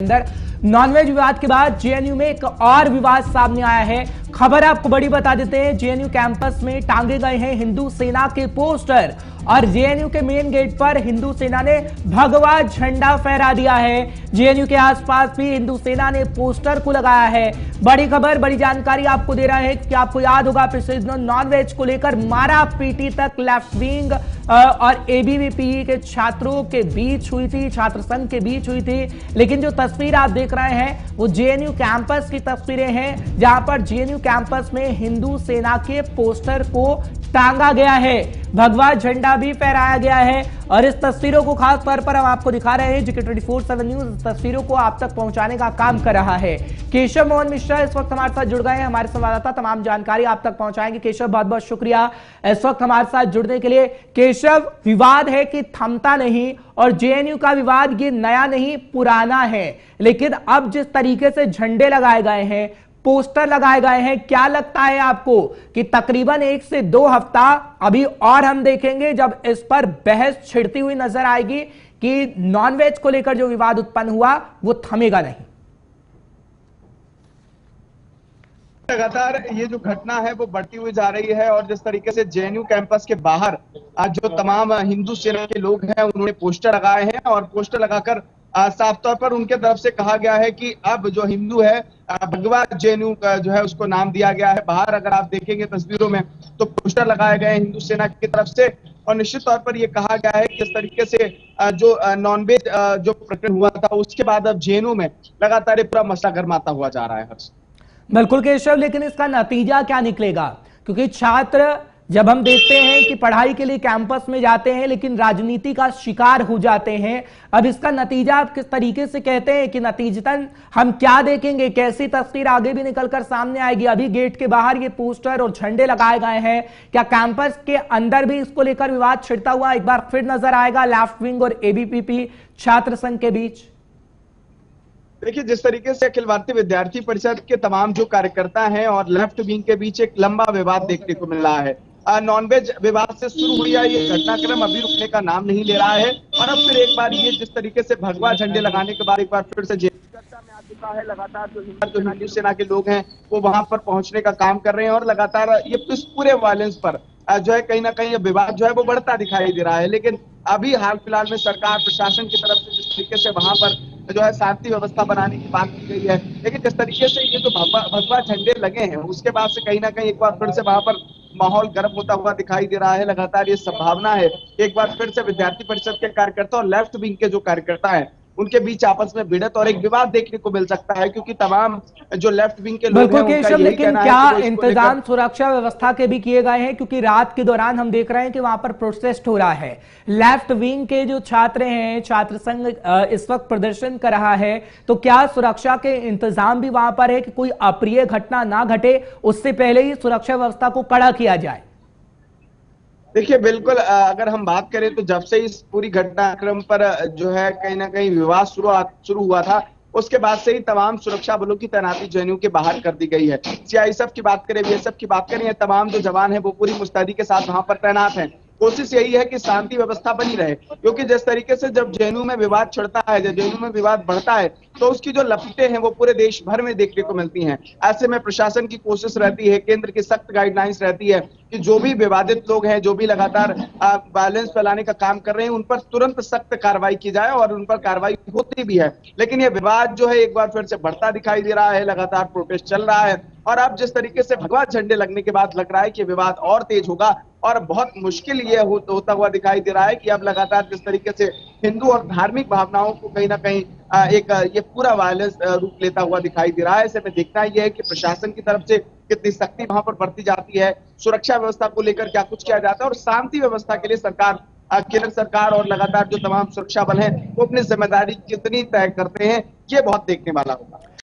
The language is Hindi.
अंदर। नॉनवेज विवाद के बाद जेएनयू में एक और विवाद सामने आया है। खबर आपको बड़ी बता देते हैं जेएनयू कैंपस में टांगे गए हैं हिंदू सेना के पोस्टर। और जेएनयू के मेन गेट पर हिंदू सेना ने भगवा झंडा फहरा दिया है। जेएनयू के आसपास भी हिंदू सेना ने पोस्टर को लगाया है। बड़ी खबर, बड़ी जानकारी आपको दे रहा है कि आपको याद होगा पिछले दिनों नॉनवेज को लेकर मारा पीटी तक लेफ़्ट विंग और एबीवीपी के छात्रों के बीच हुई थी, छात्र संघ के बीच हुई थी। लेकिन जो तस्वीर आप देख रहे हैं, वो जेएनयू कैंपस की तस्वीरें हैं, जहाँ पर जेएनयू कैंपस में हिंदू सेना के पोस्टर को टांगा गया है। भगवा झंडा भी फहराया गया है और इस तस्वीरों को खास तौर पर हम आपको दिखा रहे हैं जो कि ट्वेंटी फोर सेवन न्यूज़ तस्वीरों को आप तक पहुँचाने का काम कर रहा है। केशव मोहन मिश्रा इस वक्त हमारे साथ जुड़ गए हैं, हमारे संवाददाता तमाम जानकारी आप तक पहुंचाएँगे। केशव, बहुत बहुत शुक्रिया इस वक्त हमारे साथ जुड़ने के लिए। केशव, विवाद है कि थमता नहीं और जेएनयू का विवाद ये नया नहीं, पुराना है। लेकिन अब जिस तरीके से झंडे लगाए गए हैं पोस्टर लगाए गए हैं। क्या लगता है आपको कि तकरीबन एक से दो हफ़्ता अभी और हम देखेंगे जब इस पर बहस छिड़ती हुई नज़र आएगी कि नॉनवेज को लेकर जो विवाद उत्पन्न हुआ, वो थमेगा नहीं। लगातार ये जो घटना है, वो बढ़ती हुई जा रही है और जिस तरीके से जेएनयू कैंपस के बाहर आज जो तमाम हिंदू सेना के लोग हैं, उन्होंने पोस्टर लगाए हैं और पोस्टर लगाकर साफ़ तौर पर उनके तरफ़ से कहा गया है कि अब जो हिंदू है भगवा जेएनयू का जो है उसको नाम दिया गया है। बाहर अगर आप देखेंगे तस्वीरों में तो पोस्टर लगाए गए हिंदू सेना की तरफ़ से। और निश्चित तौर पर यह कहा गया है कि इस तरीके से जो नॉनवेज जो प्रकरण हुआ था, उसके बाद अब जेएनयू में लगातार पूरा मसला गर्माता हुआ जा रहा है। बिल्कुल केशव, लेकिन इसका नतीजा क्या निकलेगा? क्योंकि छात्र जब हम देखते हैं कि पढ़ाई के लिए कैंपस में जाते हैं, लेकिन राजनीति का शिकार हो जाते हैं, अब इसका नतीजा आप किस तरीके से कहते हैं कि नतीजतन हम क्या देखेंगे? कैसी तस्वीर आगे भी निकलकर सामने आएगी? अभी गेट के बाहर ये पोस्टर और झंडे लगाए गए हैं। क्या कैंपस के अंदर भी इसको लेकर विवाद छिड़ता हुआ एक बार फिर नज़र आएगा लेफ़्ट विंग और एबीपीपी छात्र संघ के बीच? देखिए, जिस तरीके से अखिल भारतीय विद्यार्थी परिषद के तमाम जो कार्यकर्ता हैं और लेफ़्ट विंग के बीच एक लंबा विवाद देखने को मिल रहा है। नॉनवेज विवाद से शुरू हुई है, ये घटनाक्रम अभी रुकने का नाम नहीं ले रहा है। और अब फिर एक बार ये जिस तरीके से भगवा झंडे लगाने के बाद एक बार फिर से चर्चा में आ चुका है, लगातार जो जो हिंदू सेना के लोग हैं, वो वहाँ पर पहुँचने का काम कर रहे हैं और लगातार ये इस पूरे वायलेंस पर जो है कहीं ना कहीं ये विवाद जो है वो बढ़ता दिखाई दे रहा है। लेकिन अभी हाल फ़िलहाल में सरकार, प्रशासन की तरफ़ से जिस तरीके से वहाँ पर जो है शांति व्यवस्था बनाने की बात की गई है, लेकिन जिस तरीके से ये जो भगवा झंडे लगे हैं, उसके बाद से कहीं ना कहीं एक बार फिर से वहाँ पर माहौल गर्म होता हुआ दिखाई दे रहा है, लगातार ये संभावना है। एक बार फिर से विद्यार्थी परिषद के कार्यकर्ता और लेफ़्ट विंग के जो कार्यकर्ता है उनके बीच आपस में भिड़त और एक विवाद देखने को मिल सकता है क्योंकि तमाम जो लेफ़्ट विंग के लोग हैं लेकिन क्या इंतज़ाम सुरक्षा व्यवस्था के भी किए गए हैं? क्योंकि रात के दौरान हम देख रहे हैं कि वहाँ पर प्रोटेस्ट हो रहा है। लेफ़्ट विंग के जो छात्र हैं छात्र संघ इस वक्त प्रदर्शन कर रहा है तो क्या सुरक्षा के इंतज़ाम भी वहाँ पर है कि कोई अप्रिय घटना ना घटे? उससे पहले ही सुरक्षा व्यवस्था को कड़ा किया जाए। देखिए, बिल्कुल अगर हम बात करें तो जब से इस पूरी घटनाक्रम पर जो है कहीं ना कहीं विवाद शुरू शुरू हुआ था, उसके बाद से ही तमाम सुरक्षा बलों की तैनाती जेएनयू के बाहर कर दी गई है। सीआईएसएफ की बात करें बीएसएफ की बात करें तमाम जो जवान है, वो पूरी मुस्तैदी के साथ वहाँ पर तैनात हैं। कोशिश यही है कि शांति व्यवस्था बनी रहे। क्योंकि जिस तरीके से जब जेएनयू में विवाद चढ़ता है, जब जेएनयू में विवाद बढ़ता है तो उसकी जो लपटें हैं, वो पूरे देश भर में देखने को मिलती हैं। ऐसे में प्रशासन की कोशिश रहती है, केंद्र की सख्त गाइडलाइंस रहती है कि जो भी विवादित लोग हैं, जो भी लगातार वायलेंस फैलाने का काम कर रहे हैं, उन पर तुरंत सख्त कार्रवाई की जाए और उन पर कार्रवाई होती भी है। लेकिन ये विवाद जो है, एक बार फिर से बढ़ता दिखाई दे रहा है, लगातार प्रोटेस्ट चल रहा है। और अब जिस तरीके से भगवा झंडे लगने के बाद लग रहा है कि विवाद और तेज होगा और बहुत मुश्किल ये हो, होता हुआ दिखाई दे रहा है कि अब लगातार जिस तरीके से हिंदू और धार्मिक भावनाओं को कहीं ना कहीं एक ये पूरा वायलेंस रूप लेता हुआ दिखाई दे रहा है। ऐसे में देखना यह है कि प्रशासन की तरफ़ से कितनी सख्ती वहाँ पर बढ़ती जाती है। सुरक्षा व्यवस्था को लेकर क्या कुछ किया जाता है और शांति व्यवस्था के लिए सरकार केंद्र सरकार और लगातार जो तमाम सुरक्षा बल है वो अपनी ज़िम्मेदारी कितनी तय करते हैं ये बहुत देखने वाला होगा।